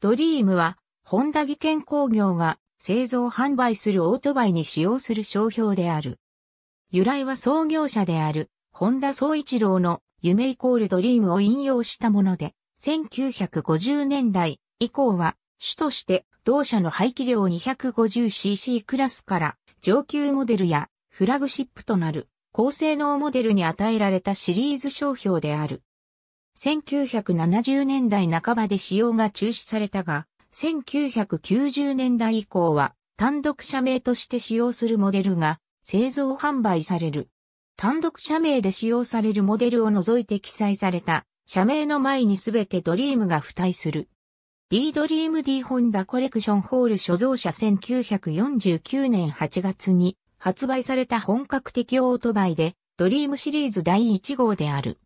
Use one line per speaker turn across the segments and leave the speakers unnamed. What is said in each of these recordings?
ドリームは、ホンダ技研工業が製造販売するオートバイに使用する商標である。由来は創業者である、本田総一郎の夢イコールドリームを引用したもので、1950年代以降は主として同社の排気量 250cc クラスから上級モデルやフラグシップとなる高性能モデルに与えられたシリーズ商標である。1970年代半ばで使用が中止されたが、1990年代以降は単独社名として使用するモデルが製造販売される。単独社名で使用されるモデルを除いて記載された社名の前にすべてドリームが付帯する。D ドリーム D ホンダコレクションホール所蔵車1949年8月に発売された本格的オートバイでドリームシリーズ第1号である。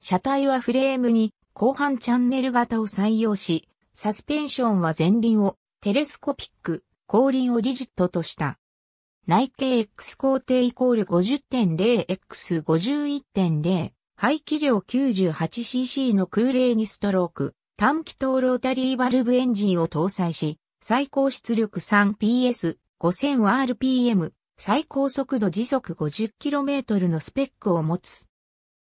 車体はフレームに後半チャンネル型を採用し、サスペンションは前輪をテレスコピック、後輪をリジットとした。内径 X 工程イコール 50.0X51.0 排気量 98cc の空冷にストローク、短気筒ロータリーバルブエンジンを搭載し、最高出力 3PS、5000rpm、最高速度時速 50km のスペックを持つ。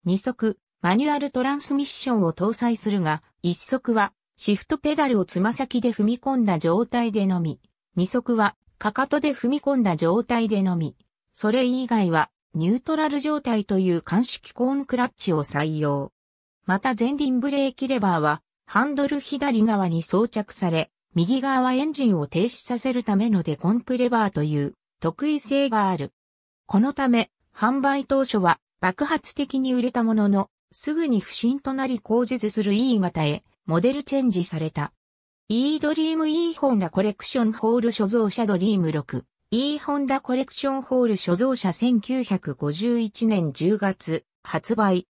二速、マニュアルトランスミッションを搭載するが、一速はシフトペダルをつま先で踏み込んだ状態でのみ、二速はかかとで踏み込んだ状態でのみ、それ以外はニュートラル状態という鑑識コーンクラッチを採用。また前輪ブレーキレバーはハンドル左側に装着され、右側はエンジンを停止させるためのデコンプレバーという特異性がある。このため、販売当初は爆発的に売れたものの、すぐに不審となり口実する E 型へモデルチェンジされた。E ドリーム E ホンダコレクションホール所蔵車ドリーム6 E ホンダコレクションホール所蔵車1951年10月発売。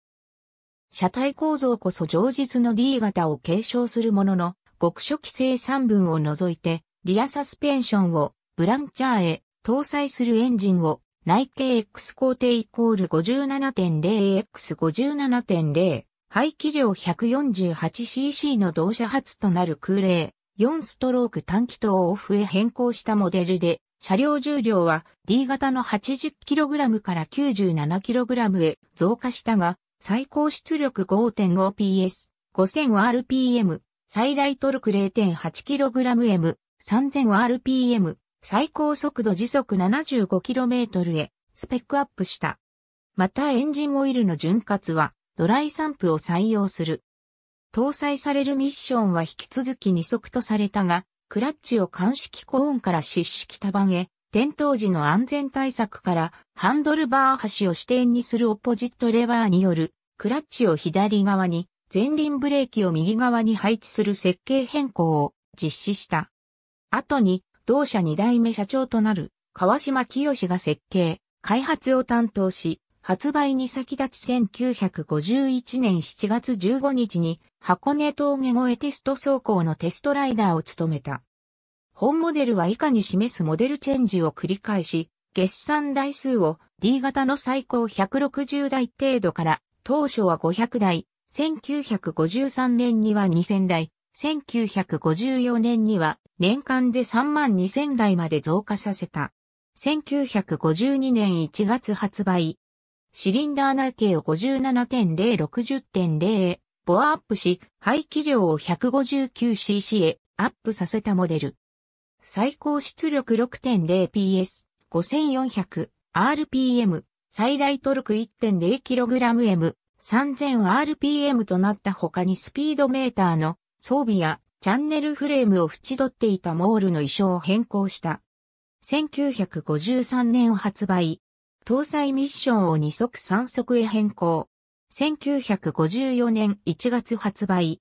車体構造こそ上実の D 型を継承するものの、極初期生産分を除いて、リアサスペンションをブランチャーへ搭載するエンジンを内径 X 工程イコール 57.0X57.0 排気量 148cc の同社初となる空冷、4ストローク短気筒をオフへ変更したモデルで、車両重量は D 型の 80kg から 97kg へ増加したが、最高出力 5.5PS、5000rpm、最大トルク 0.8kgm、3000rpm、最高速度時速 75km へスペックアップした。またエンジンオイルの潤滑はドライ散布を採用する。搭載されるミッションは引き続き2速とされたが、クラッチを鑑識コーンから出式多番へ、転倒時の安全対策からハンドルバー端を支点にするオポジットレバーによるクラッチを左側に前輪ブレーキを右側に配置する設計変更を実施した。後に同社2代目社長となる川島清が設計、開発を担当し、発売に先立ち1951年7月15日に箱根峠越えテスト走行のテストライダーを務めた。本モデルは以下に示すモデルチェンジを繰り返し、月産台数を D 型の最高160台程度から当初は500台、1953年には2000台、1954年には年間で3万2000台まで増加させた。1952年1月発売。シリンダー内径を57.060.0へボアアップし、排気量を 159cc へアップさせたモデル。最高出力 6.0PS、5400rpm、最大トルク 1.0kgm、3000rpm となった他にスピードメーターの装備やチャンネルフレームを縁取っていたモールの衣装を変更した。1953年発売。搭載ミッションを2速3速へ変更。1954年1月発売。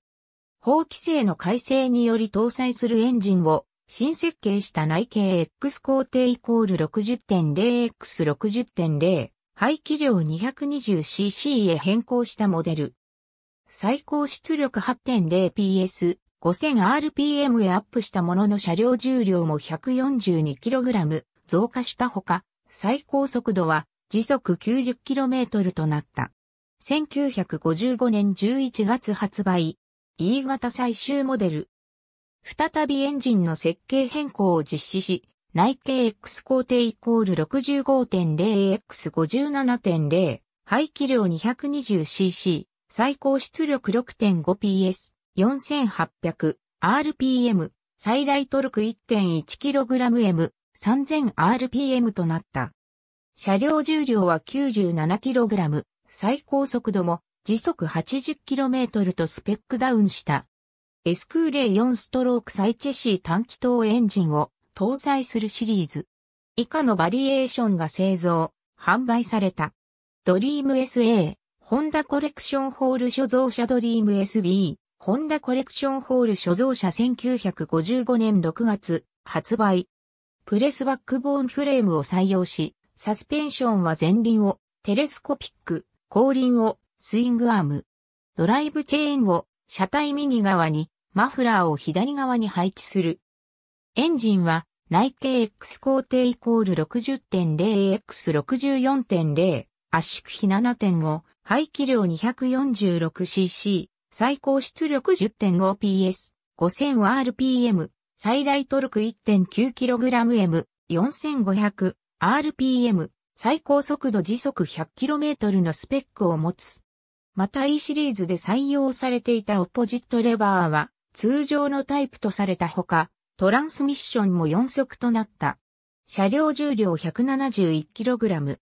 法規制の改正により搭載するエンジンを新設計した内径 X 工程イコール 60.0X60.0 排気量 220cc へ変更したモデル。最高出力 8.0PS、5000rpm へアップしたものの車両重量も 142kg 増加したほか、最高速度は時速 90km となった。1955年11月発売。E 型最終モデル。再びエンジンの設計変更を実施し、内径 X 工程イコール 65.0X57.0、排気量 220cc、最高出力 6.5PS、4800、RPM、最大トルク 1.1kgm、3000rpm となった。車両重量は 97kg、最高速度も時速 80km とスペックダウンした。空冷4ストローク SOHC単気筒エンジンを搭載するシリーズ。以下のバリエーションが製造、販売された。ドリーム SA、ホンダコレクションホール所蔵車ドリーム SB、ホンダコレクションホール所蔵車1955年6月発売。プレスバックボーンフレームを採用し、サスペンションは前輪をテレスコピック、後輪をスイングアーム、ドライブチェーンを車体右側に、マフラーを左側に配置する。エンジンは内径 X 工程イコール 60.0X64.0 圧縮比7.5排気量 246cc 最高出力 10.5PS 5000rpm 最大トルク 1.9kgm 4500 RPM、最高速度時速 100km のスペックを持つ。また E シリーズで採用されていたオポジットレバーは通常のタイプとされたほか、トランスミッションも4速となった。車両重量 171kg。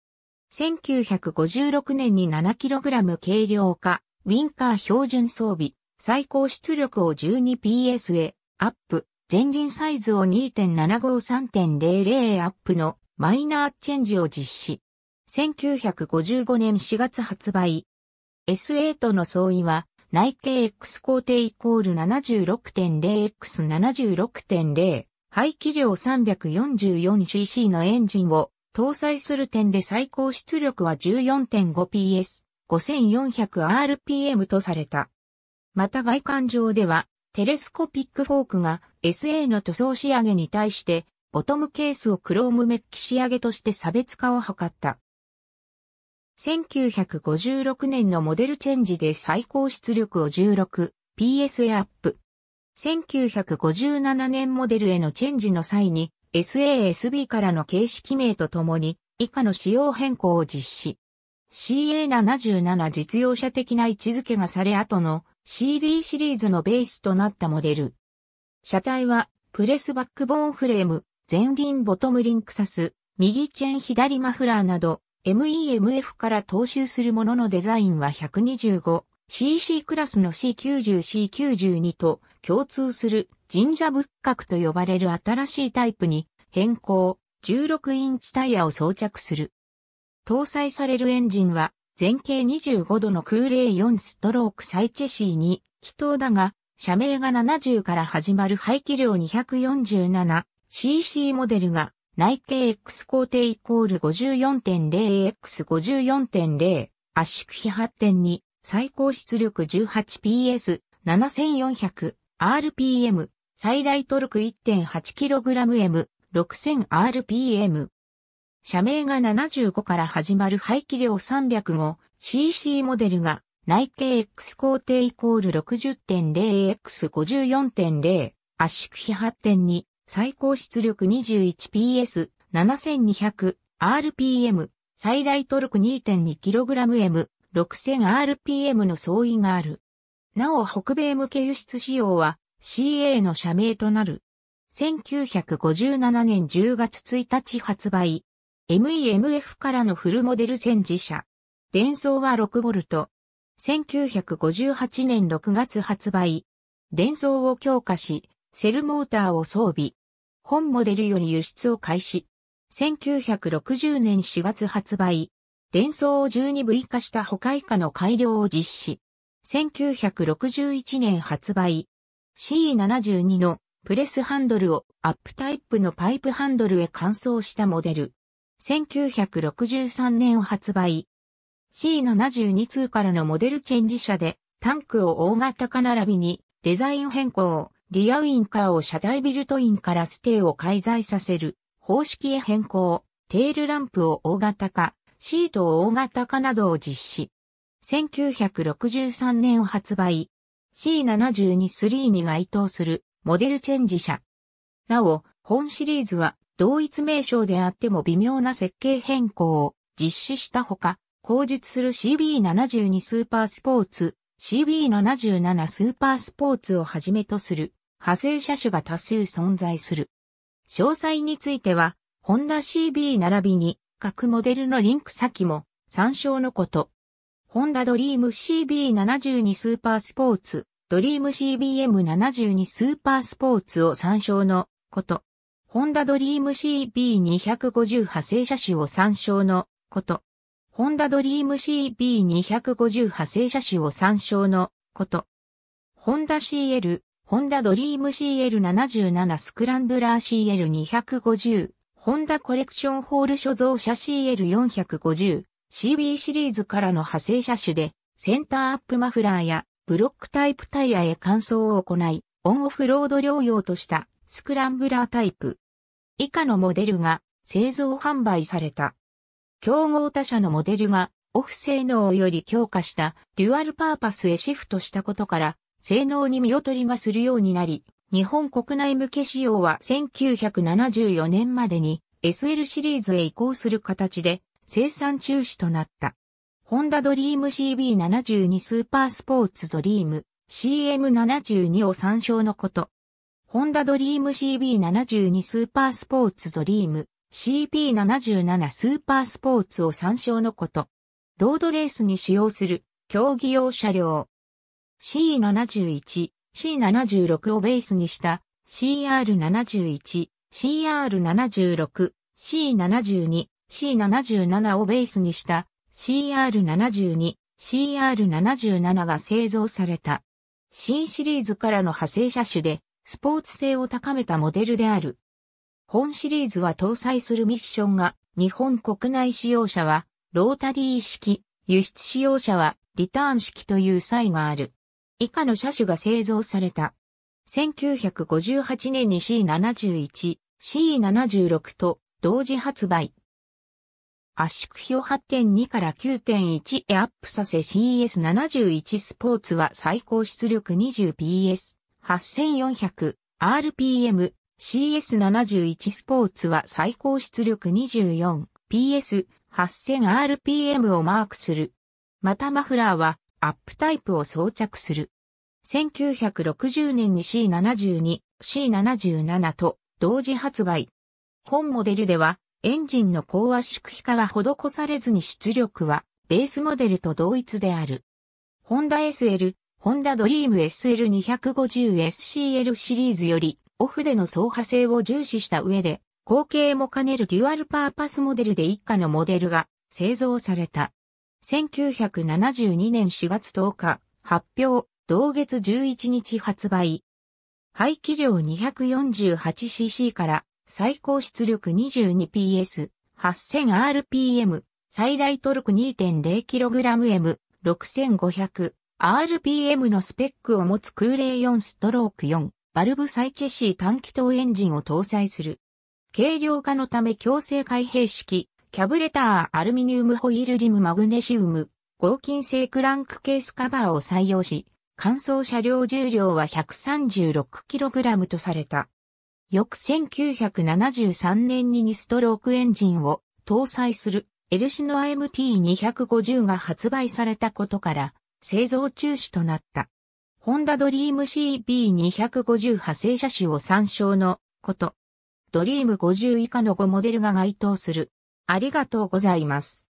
1956年に 7kg 軽量化、ウィンカー標準装備、最高出力を 12PS へアップ、前輪サイズを2.753.00アップのマイナーチェンジを実施。1955年4月発売。S8 の相違は、内径 X 工程イコール 76.0X76.0 排気量 344cc のエンジンを搭載する点で最高出力は 14.5PS、5400rpm とされた。また外観上では、テレスコピックフォークが SA の塗装仕上げに対してボトムケースをクロームメッキ仕上げとして差別化を図った。1956年のモデルチェンジで最高出力を 16PS へアップ。1957年モデルへのチェンジの際に SASB からの形式名とともに以下の仕様変更を実施。CA77 実用車的な位置づけがされ後の CD シリーズのベースとなったモデル。車体はプレスバックボーンフレーム、前輪ボトムリンクサス、右チェーン左マフラーなど、MEMF から踏襲するもののデザインは 125cc クラスの C90C92 と共通する神社仏閣と呼ばれる新しいタイプに変更、16インチタイヤを装着する。搭載されるエンジンは前径25度の空冷4ストロークサイチェシーに気筒だが、社名が70から始まる排気量247 CC モデルが内径 X 工程イコール 54.0X54.0 圧縮比発展に最高出力 18PS 7400 RPM 最大トルク 1.8kgm 6000rpm 社名が75から始まる排気量 305cc モデルが内径 X 工程イコール 60.0X54.0 圧縮比発展に最高出力 21PS、7200、RPM、最大トルク 2.2kgm、6000rpm の相違がある。なお北米向け輸出仕様は CA の社名となる。1957年10月1日発売。MEMF からのフルモデルチェンジ車。電装は 6V。1958年6月発売。電装を強化し、セルモーターを装備。本モデルより輸出を開始。1960年4月発売。伝送を 12V 化した他以下の改良を実施。1961年発売。C72 のプレスハンドルをアップタイプのパイプハンドルへ換装したモデル。1963年発売。C72-2 からのモデルチェンジ車でタンクを大型化並びにデザイン変更。リアウインカーを車体ビルトインからステーを介在させる方式へ変更、テールランプを大型化、シートを大型化などを実施。1963年発売 C72-3 に該当するモデルチェンジ車。なお、本シリーズは同一名称であっても微妙な設計変更を実施したほか、後述する CB72 スーパースポーツ、CB77 スーパースポーツをはじめとする派生車種が多数存在する。詳細については、ホンダ CB 並びに各モデルのリンク先も参照のこと。ホンダドリーム CB72 スーパースポーツ、ドリーム CBM72 スーパースポーツを参照のこと。ホンダドリーム CB250 派生車種を参照のこと。ホンダドリーム CB250 派生車種を参照のこと。ホンダ CL、ホンダドリーム CL77 スクランブラー CL250、ホンダコレクションホール所蔵車 CL450、CB シリーズからの派生車種で、センターアップマフラーやブロックタイプタイヤへ換装を行い、オンオフロード両用としたスクランブラータイプ。以下のモデルが製造販売された。競合他社のモデルがオフ性能より強化したデュアルパーパスへシフトしたことから性能に見劣りがするようになり、日本国内向け仕様は1974年までに SL シリーズへ移行する形で生産中止となった。ホンダドリーム CB72 スーパースポーツドリーム CM72 を参照のこと。ホンダドリーム CB72 スーパースポーツドリーム CP77 スーパースポーツを参照のこと。ロードレースに使用する競技用車両。C71、C76 をベースにした CR71、CR76、C72、C77 をベースにした CR72、CR77 が製造された。新シリーズからの派生車種でスポーツ性を高めたモデルである。本シリーズは搭載するミッションが日本国内使用者はロータリー式、輸出使用者はリターン式という際がある。以下の車種が製造された。1958年に C71、C76 と同時発売。圧縮比を8.2から9.1へアップさせ CS71 スポーツは最高出力 20PS、8400、RPM、CS71 スポーツは最高出力 24PS、8000RPM をマークする。またマフラーはアップタイプを装着する。1960年に C72、C77 と同時発売。本モデルではエンジンの高圧縮比化は施されずに出力はベースモデルと同一である。ホンダ SL、ホンダドリーム SL250SCL シリーズよりオフでの走破性を重視した上で後継も兼ねるデュアルパーパスモデルで一家のモデルが製造された。1972年4月10日発表、同月11日発売。排気量 248cc から最高出力 22PS、8000rpm、最大トルク 2.0kgm、6500、rpm のスペックを持つ空冷4ストローク4、バルブサイチェシー短気筒エンジンを搭載する。軽量化のため強制開閉式、キャブレターアルミニウムホイールリムマグネシウム、合金製クランクケースカバーを採用し、乾燥車両重量は 136kg とされた。翌1973年に2ストロークエンジンを搭載するエルシノ MT250 が発売されたことから製造中止となった。ホンダドリーム CB250 派生車種を参照のこと。ドリーム50以下の5モデルが該当する。ありがとうございます。